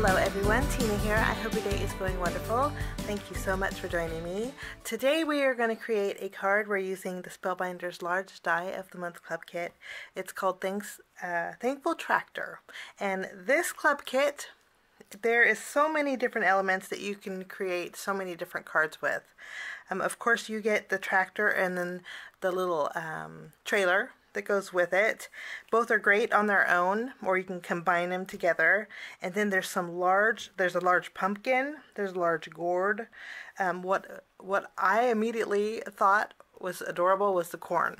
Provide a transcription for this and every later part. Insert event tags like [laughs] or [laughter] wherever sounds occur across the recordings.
Hello everyone, Tina here. I hope your day is going wonderful. Thank you so much for joining me. Today we are going to create a card. We're using the Spellbinders Large Die of the Month Club Kit. It's called Thanks, uh, Thankful Tractor. And this club kit, there is so many different elements that you can create so many different cards with. Um, of course you get the tractor and then the little um, trailer that goes with it. Both are great on their own, or you can combine them together. And then there's some large, there's a large pumpkin, there's a large gourd. Um, what, what I immediately thought was adorable was the corn.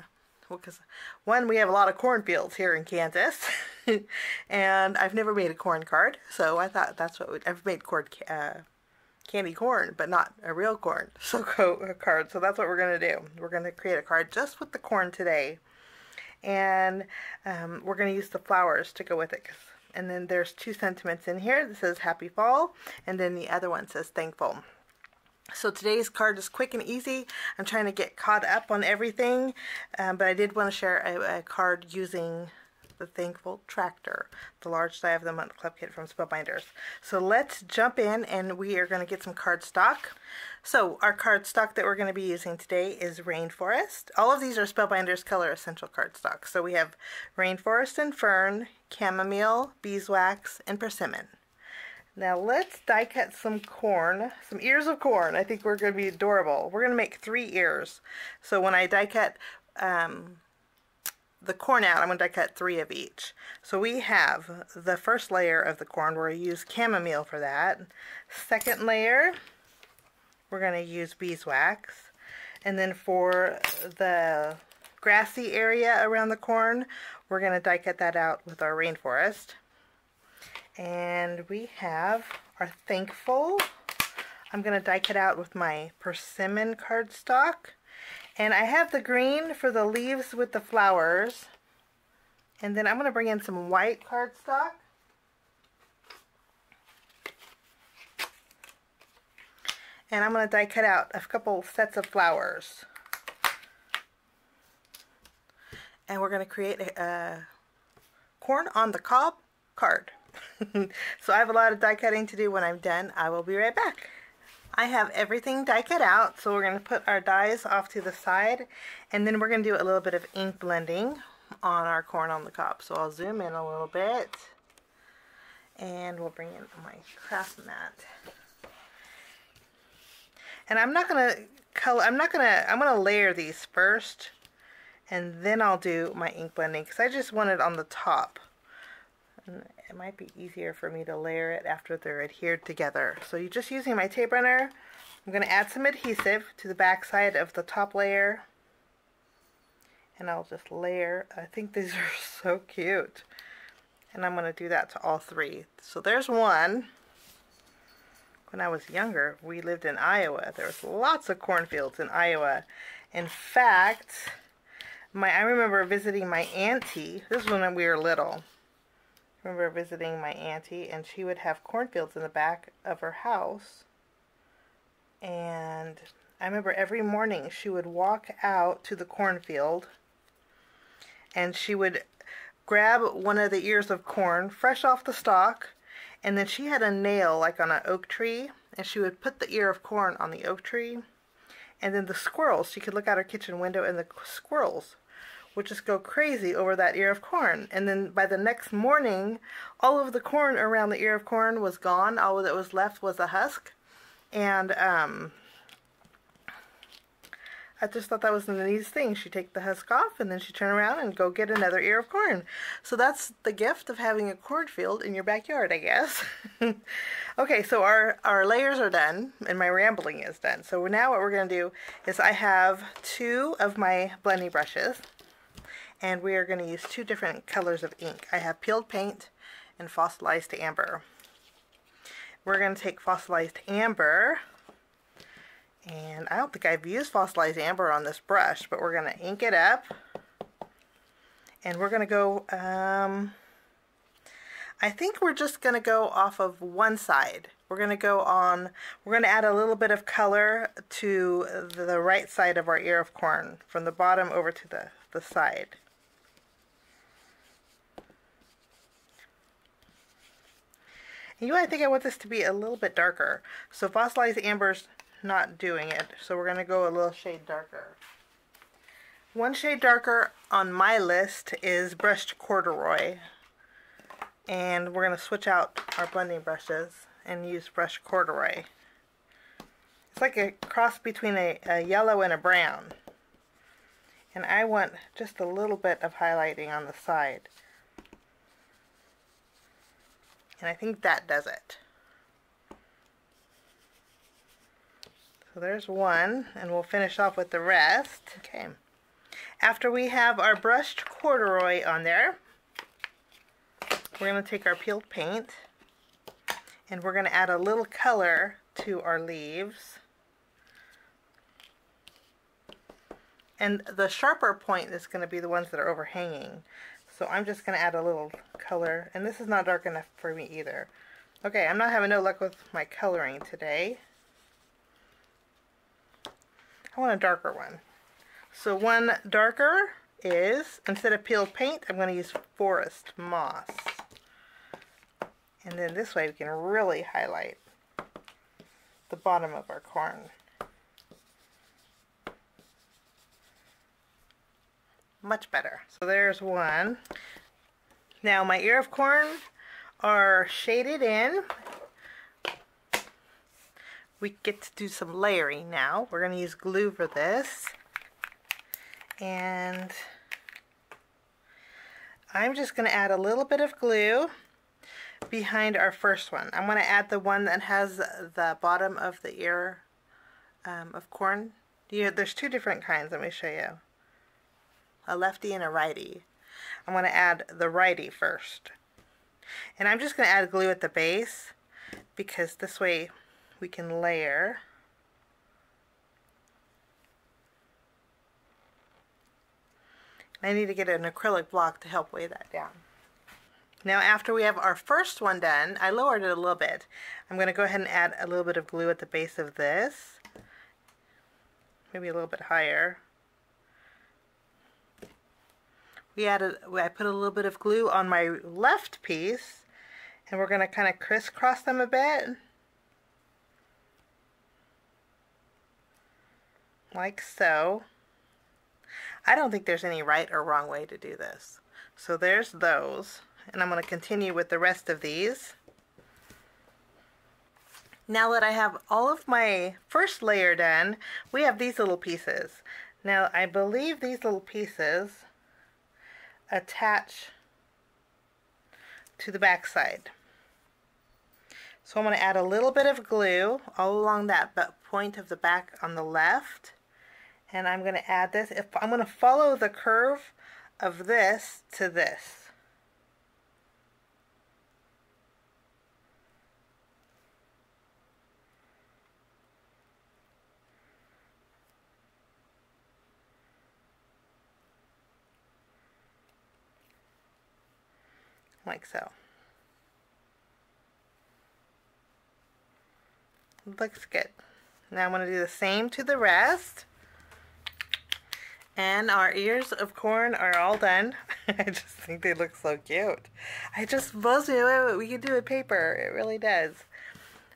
Because one, we have a lot of cornfields here in Kansas, [laughs] and I've never made a corn card, so I thought that's what I've made corn uh, candy corn, but not a real corn [laughs] so card. So that's what we're gonna do. We're gonna create a card just with the corn today and um, we're going to use the flowers to go with it. And then there's two sentiments in here This says happy fall, and then the other one says thankful. So today's card is quick and easy. I'm trying to get caught up on everything, um, but I did want to share a, a card using the Thankful Tractor, the large die of the month club kit from Spellbinders. So let's jump in and we are going to get some card stock. So our card stock that we're going to be using today is Rainforest. All of these are Spellbinders Color Essential card stock. So we have Rainforest and Fern, Chamomile, Beeswax, and Persimmon. Now let's die cut some corn, some ears of corn. I think we're going to be adorable. We're going to make three ears. So when I die cut um, the corn out, I'm going to die cut three of each. So we have the first layer of the corn, where I use chamomile for that. Second layer, we're going to use beeswax. And then for the grassy area around the corn, we're going to die cut that out with our rainforest. And we have our thankful. I'm going to die cut out with my persimmon cardstock. And I have the green for the leaves with the flowers. And then I'm going to bring in some white cardstock. And I'm going to die cut out a couple sets of flowers. And we're going to create a, a corn on the cob card. [laughs] so I have a lot of die cutting to do when I'm done. I will be right back. I have everything die cut out, so we're going to put our dies off to the side, and then we're going to do a little bit of ink blending on our corn on the cob. So I'll zoom in a little bit, and we'll bring in my craft mat. And I'm not going to color, I'm not going to, I'm going to layer these first, and then I'll do my ink blending, because I just want it on the top. It might be easier for me to layer it after they're adhered together. So you're just using my tape runner. I'm going to add some adhesive to the back side of the top layer. And I'll just layer. I think these [laughs] are so cute. And I'm going to do that to all three. So there's one. When I was younger, we lived in Iowa. There was lots of cornfields in Iowa. In fact, my I remember visiting my auntie. This was when we were little remember visiting my auntie and she would have cornfields in the back of her house. And I remember every morning she would walk out to the cornfield and she would grab one of the ears of corn fresh off the stalk and then she had a nail like on an oak tree and she would put the ear of corn on the oak tree and then the squirrels she could look out her kitchen window and the squirrels would just go crazy over that ear of corn. And then by the next morning, all of the corn around the ear of corn was gone. All that was left was a husk. And um, I just thought that was the neatest thing. She'd take the husk off and then she'd turn around and go get another ear of corn. So that's the gift of having a cornfield in your backyard, I guess. [laughs] okay, so our, our layers are done and my rambling is done. So now what we're going to do is I have two of my blending brushes and we are going to use two different colors of ink. I have peeled paint and fossilized amber. We're going to take fossilized amber and I don't think I've used fossilized amber on this brush but we're going to ink it up and we're going to go um, I think we're just going to go off of one side. We're going to go on, we're going to add a little bit of color to the right side of our ear of corn, from the bottom over to the, the side. And you know, I think I want this to be a little bit darker. So fossilized amber's not doing it. So we're going to go a little shade darker. One shade darker on my list is brushed corduroy. And we're going to switch out our blending brushes and use brushed corduroy. It's like a cross between a, a yellow and a brown. And I want just a little bit of highlighting on the side. And I think that does it. So there's one, and we'll finish off with the rest. Okay. After we have our brushed corduroy on there, we're going to take our peeled paint, and we're going to add a little color to our leaves. And the sharper point is going to be the ones that are overhanging. So I'm just going to add a little color. And this is not dark enough for me either. Okay, I'm not having no luck with my coloring today. I want a darker one. So one darker is, instead of peeled paint, I'm going to use forest moss. And then this way we can really highlight the bottom of our corn. Much better. So there's one. Now my ear of corn are shaded in. We get to do some layering now. We're going to use glue for this. And I'm just going to add a little bit of glue behind our first one. I'm going to add the one that has the bottom of the ear um, of corn. There's two different kinds. Let me show you a lefty and a righty. I'm going to add the righty first. And I'm just going to add glue at the base because this way we can layer. I need to get an acrylic block to help weigh that down. Now after we have our first one done, I lowered it a little bit. I'm going to go ahead and add a little bit of glue at the base of this. Maybe a little bit higher we added, I put a little bit of glue on my left piece and we're going to kind of crisscross them a bit. Like so. I don't think there's any right or wrong way to do this. So there's those. And I'm going to continue with the rest of these. Now that I have all of my first layer done, we have these little pieces. Now I believe these little pieces attach to the back side. So I'm going to add a little bit of glue all along that point of the back on the left. And I'm going to add this. If I'm going to follow the curve of this to this. Like so. Looks good. Now I'm going to do the same to the rest. And our ears of corn are all done. [laughs] I just think they look so cute. I just blows me away what we can do with paper. It really does.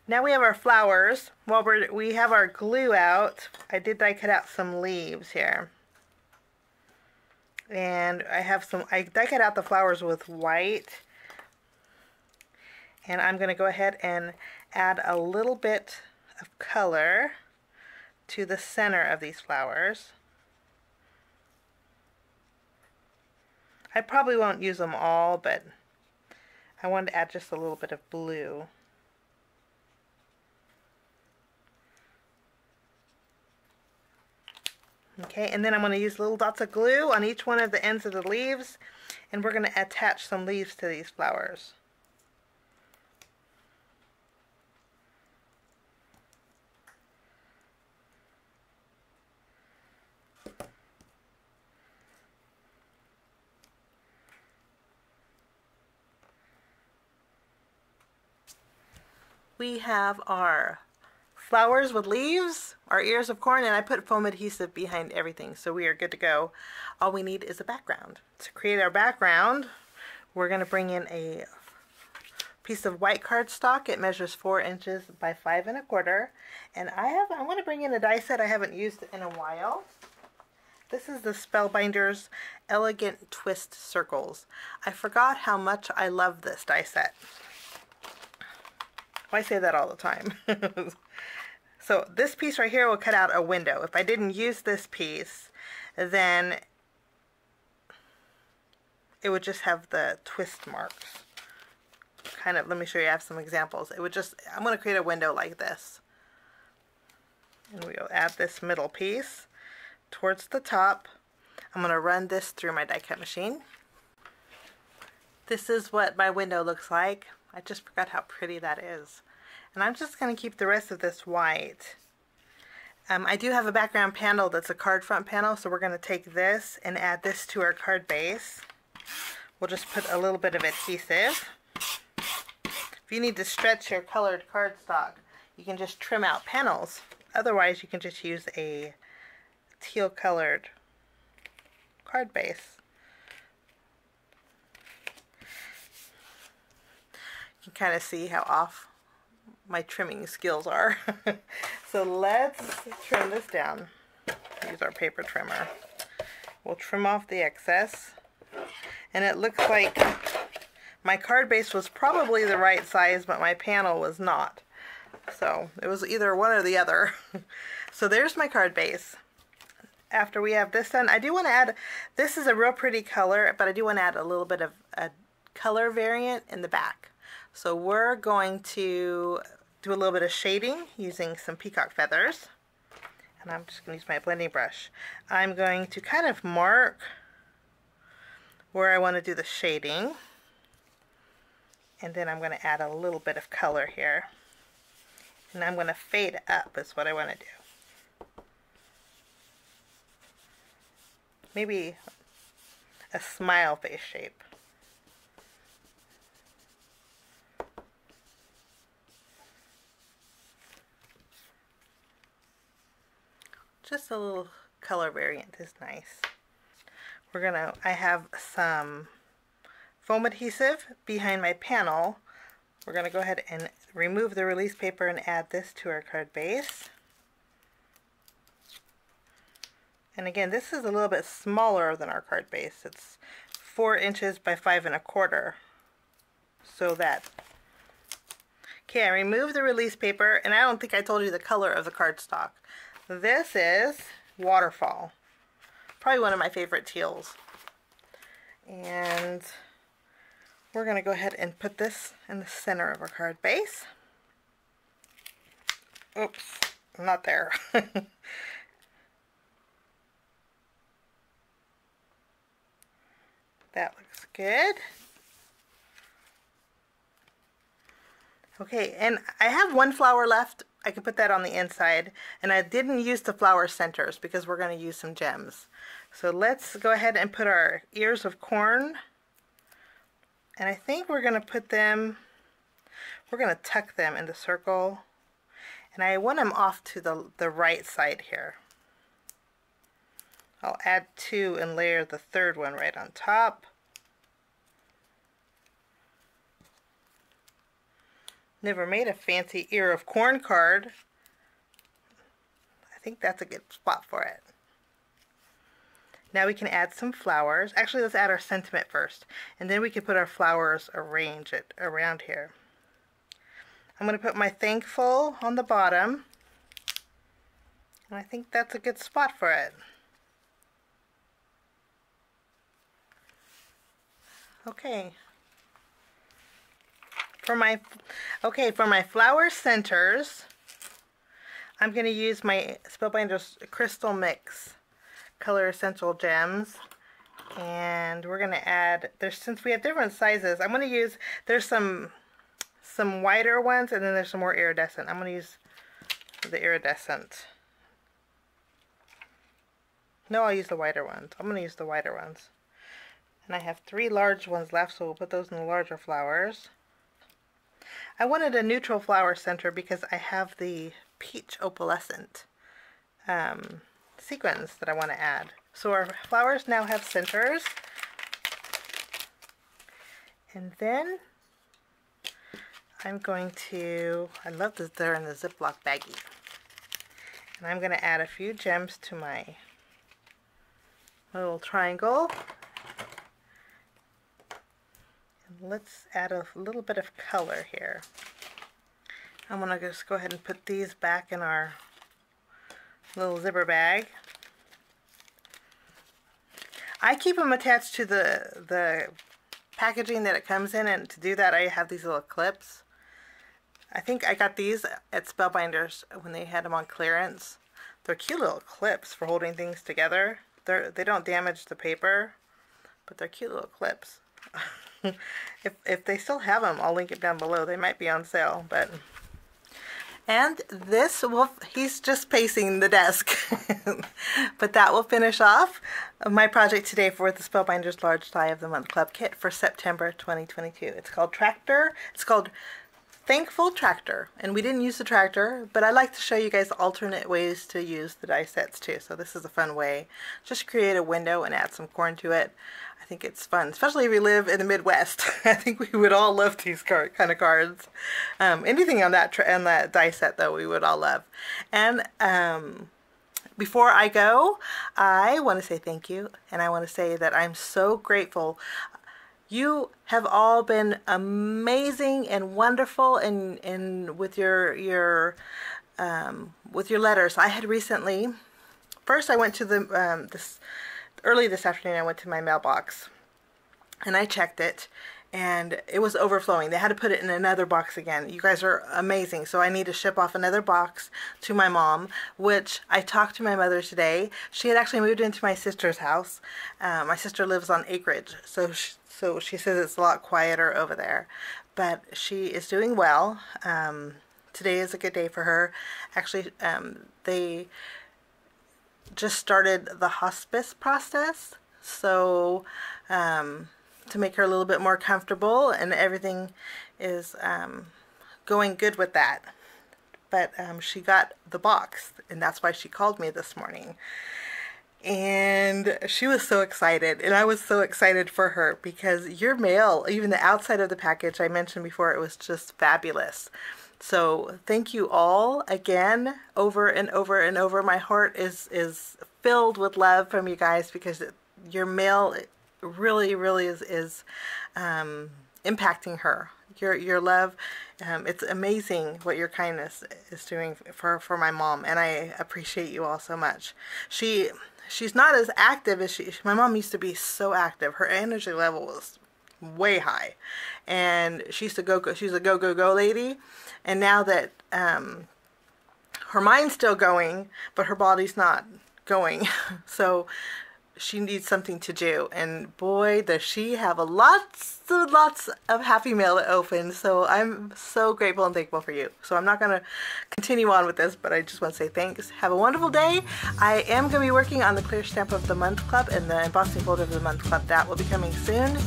Now we have our flowers. We're, we have our glue out, I did I cut out some leaves here. And I have some, I cut out the flowers with white and I'm going to go ahead and add a little bit of color to the center of these flowers. I probably won't use them all, but I wanted to add just a little bit of blue. Okay, and then I'm going to use little dots of glue on each one of the ends of the leaves, and we're going to attach some leaves to these flowers. we have our flowers with leaves, our ears of corn, and I put foam adhesive behind everything, so we are good to go. All we need is a background. To create our background, we're going to bring in a piece of white cardstock. It measures four inches by five and a quarter. And I have, I want to bring in a die set I haven't used in a while. This is the Spellbinders Elegant Twist Circles. I forgot how much I love this die set. I say that all the time. [laughs] so this piece right here will cut out a window. If I didn't use this piece, then it would just have the twist marks. Kind of, let me show you, I have some examples. It would just, I'm going to create a window like this. And we'll add this middle piece towards the top. I'm going to run this through my die cut machine. This is what my window looks like. I just forgot how pretty that is. And I'm just going to keep the rest of this white. Um, I do have a background panel that's a card front panel, so we're going to take this and add this to our card base. We'll just put a little bit of adhesive. If you need to stretch your colored cardstock, you can just trim out panels. Otherwise, you can just use a teal colored card base. You can kind of see how off my trimming skills are. [laughs] so let's trim this down. Use our paper trimmer. We'll trim off the excess. And it looks like my card base was probably the right size, but my panel was not. So it was either one or the other. [laughs] so there's my card base. After we have this done, I do want to add, this is a real pretty color, but I do want to add a little bit of a color variant in the back. So we're going to do a little bit of shading using some peacock feathers. And I'm just going to use my blending brush. I'm going to kind of mark where I want to do the shading. And then I'm going to add a little bit of color here. And I'm going to fade up is what I want to do. Maybe a smile face shape. Just a little color variant is nice. We're gonna, I have some foam adhesive behind my panel. We're gonna go ahead and remove the release paper and add this to our card base. And again, this is a little bit smaller than our card base. It's four inches by five and a quarter. So that Okay, I removed the release paper, and I don't think I told you the color of the cardstock. This is Waterfall. Probably one of my favorite teals. And we're going to go ahead and put this in the center of our card base. Oops, not there. [laughs] that looks good. Okay, and I have one flower left. I can put that on the inside. And I didn't use the flower centers because we're going to use some gems. So let's go ahead and put our ears of corn. And I think we're going to put them, we're going to tuck them in the circle. And I want them off to the, the right side here. I'll add two and layer the third one right on top. Never made a fancy ear of corn card. I think that's a good spot for it. Now we can add some flowers. Actually, let's add our sentiment first. And then we can put our flowers, arrange it around here. I'm going to put my thankful on the bottom. And I think that's a good spot for it. Okay, for my, okay, for my flower centers, I'm going to use my Spellbinders Crystal Mix Color Essential Gems. And we're going to add, there's since we have different sizes, I'm going to use, there's some some wider ones and then there's some more iridescent. I'm going to use the iridescent. No, I'll use the wider ones. I'm going to use the wider ones. And I have three large ones left, so we'll put those in the larger flowers. I wanted a neutral flower center because I have the peach opalescent um, sequins that I want to add. So our flowers now have centers. And then I'm going to, I love that they're in the Ziploc baggie. And I'm going to add a few gems to my little triangle. Let's add a little bit of color here. I'm going to just go ahead and put these back in our little zipper bag. I keep them attached to the, the packaging that it comes in and to do that I have these little clips. I think I got these at Spellbinders when they had them on clearance. They're cute little clips for holding things together. They're, they don't damage the paper, but they're cute little clips. [laughs] if, if they still have them, I'll link it down below. They might be on sale, but... And this will, he's just pacing the desk. [laughs] but that will finish off my project today for the Spellbinders Large Die of the Month Club kit for September 2022. It's called Tractor. It's called Thankful Tractor. And we didn't use the tractor, but I like to show you guys alternate ways to use the die sets too. So this is a fun way. Just create a window and add some corn to it. I think it's fun, especially if you live in the Midwest. [laughs] I think we would all love these card, kind of cards. Um, anything on that on that die set, though, we would all love. And um, before I go, I want to say thank you, and I want to say that I'm so grateful. You have all been amazing and wonderful, and and with your your um, with your letters. I had recently. First, I went to the um, this early this afternoon I went to my mailbox and I checked it and it was overflowing. They had to put it in another box again. You guys are amazing. So I need to ship off another box to my mom, which I talked to my mother today. She had actually moved into my sister's house. Uh, my sister lives on acreage, so she, so she says it's a lot quieter over there. But she is doing well. Um, today is a good day for her. Actually, um, they just started the hospice process. So um, to make her a little bit more comfortable and everything is um, going good with that. But um, she got the box and that's why she called me this morning. And she was so excited and I was so excited for her because your mail, even the outside of the package I mentioned before, it was just fabulous. So thank you all again over and over and over. My heart is, is filled with love from you guys because your mail really, really is, is um, impacting her. Your, your love, um, it's amazing what your kindness is doing for, for my mom, and I appreciate you all so much. She, she's not as active as she, my mom used to be so active. Her energy level was way high, and she's a go, go she's a go, go, go lady, and now that um, her mind's still going, but her body's not going. [laughs] so she needs something to do. And boy, does she have a lots lots of happy mail to open. So I'm so grateful and thankful for you. So I'm not going to continue on with this, but I just want to say thanks. Have a wonderful day. I am going to be working on the Clear Stamp of the Month Club and the Embossing Folder of the Month Club. That will be coming soon.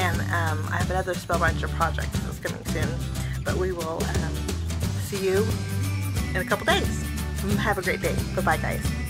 And um, I have another Spellbinder project that's coming soon. But we will um, see you in a couple days. Have a great day. Bye-bye, guys.